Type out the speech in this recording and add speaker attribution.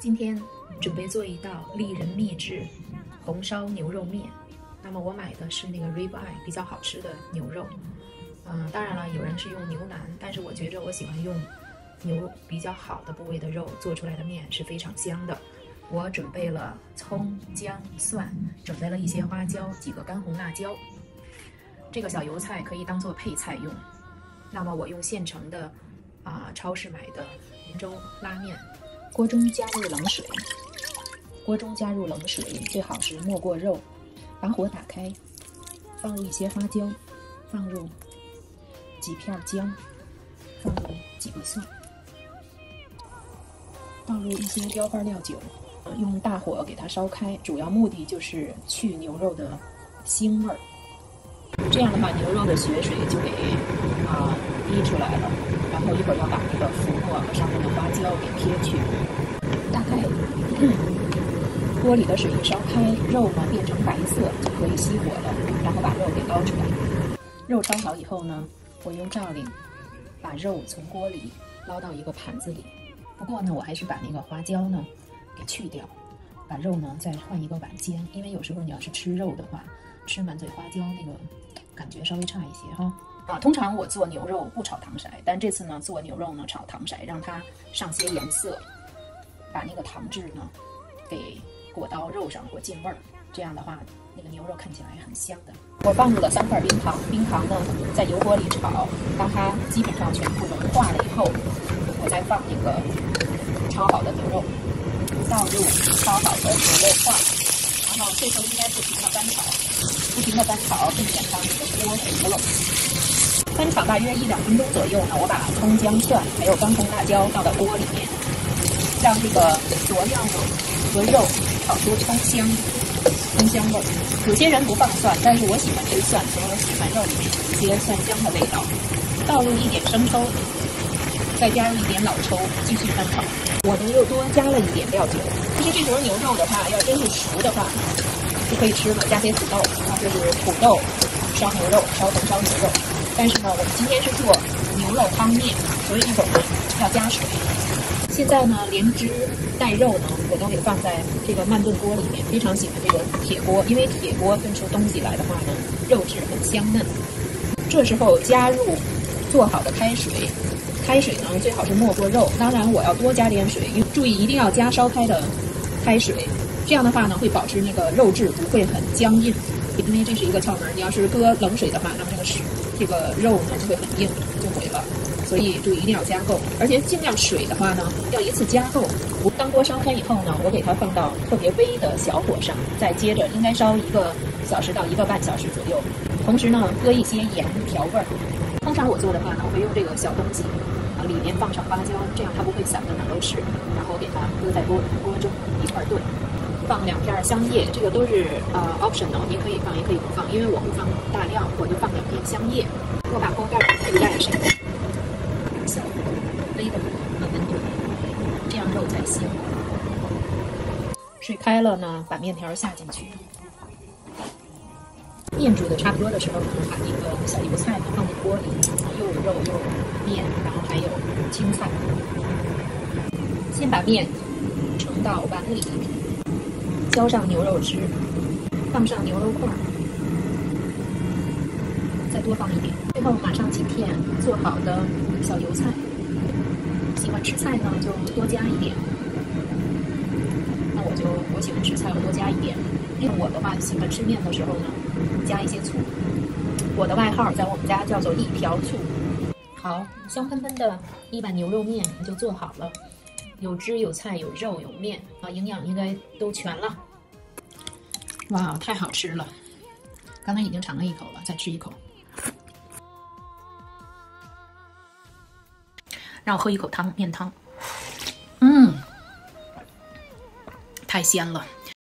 Speaker 1: 今天准备做一道丽人秘制红烧牛肉面。那么我买的是那个 rib eye 比较好吃的牛肉。嗯，当然了，有人是用牛腩，但是我觉着我喜欢用牛比较好的部位的肉做出来的面是非常香的。我准备了葱、姜、蒜，准备了一些花椒，几个干红辣椒。这个小油菜可以当做配菜用。那么我用现成的啊，超市买的兰州拉面。锅中加入冷水，锅中加入冷水，最好是没过肉。把火打开，放入一些花椒，放入几片姜，放入几个蒜，放入一些雕花料酒，用大火给它烧开。主要目的就是去牛肉的腥味儿。这样的话，牛肉的血水就给啊逼出来了。然后一会儿要把那个浮沫和上面的花椒给撇去。锅里的水一烧开，肉呢变成白色就可以熄火了。然后把肉给捞出来。肉焯好以后呢，我用罩铃把肉从锅里捞到一个盘子里。不过呢，我还是把那个花椒呢给去掉，把肉呢再换一个碗煎。因为有时候你要是吃肉的话，吃满嘴花椒那个感觉稍微差一些哈。啊，通常我做牛肉不炒糖色，但这次呢做牛肉呢炒糖色，让它上些颜色，把那个糖汁呢给裹到肉上，裹进味儿。这样的话，那个牛肉看起来很香的。我放入了三块冰糖，冰糖呢在油锅里炒，当它基本上全部融化了以后，我再放那个焯好的牛肉，倒入焯好的牛肉块，然后这时候应该不停的翻炒，不停的翻炒，避免它那个锅糊了。翻炒大约一两分钟左右呢，我把葱、姜、蒜还有干红辣椒倒到锅里面，让这个佐料呢和肉炒出葱香、葱香味。有些人不放蒜，但是我喜欢吃蒜，所以我喜欢肉里面有一些蒜香的味道。倒入一点生抽，再加入一点老抽，继续翻炒。我呢又多加了一点料酒。其实这时候牛肉的话，要真是熟的话就可以吃了，加些土豆，那，就是土豆烧牛肉，烧红烧牛肉。但是呢，我们今天是做牛肉汤面，所以一会儿呢要加水。现在呢，连汁带肉呢，我都给放在这个慢炖锅里面。非常喜欢这个铁锅，因为铁锅炖出东西来的话呢，肉质很香嫩。这时候加入做好的开水，开水呢最好是没过肉。当然我要多加点水，注意一定要加烧开的开水，这样的话呢会保持那个肉质不会很僵硬。因为这是一个窍门，你要是搁冷水的话，那么这个水。这个肉呢就会很硬，所以注意一定要加够，而且尽量水的话呢要一次加够。我当锅烧开以后呢，我给它放到特别微的小火上，再接着应该烧一个小时到一个半小时左右。同时呢，搁一些盐调味儿。通常我做的话呢，我会用这个小东西，啊，里面放上花椒，这样它不会散的哪都是。然后给它搁在锅锅中一块炖。放两片香叶，这个都是呃 optional，也可以放也可以不放，因为我不放大量，我就放两片香叶。我把锅盖盖上，小火微的慢慢炖，这样肉才香。水开了呢，把面条下进去。面煮的差不多的时候，把那个小油菜呢放进锅里，又有肉又有面，然后还有青菜。先把面盛到碗里。浇上牛肉汁，放上牛肉块，多放一点。最后马上请片做好的小油菜。喜欢吃菜呢，就多加一点。那我就我喜欢吃菜，我多加一点。因为我的话，喜欢吃面的时候呢，加一些醋。我的外号在我们家叫做一瓢醋。好，香喷喷的一碗牛肉面就做好了。有汁有菜有肉有面啊，营养应该都全了。哇，太好吃了！刚才已经尝了一口了，再吃一口。让我喝一口汤，面汤。嗯，太鲜了。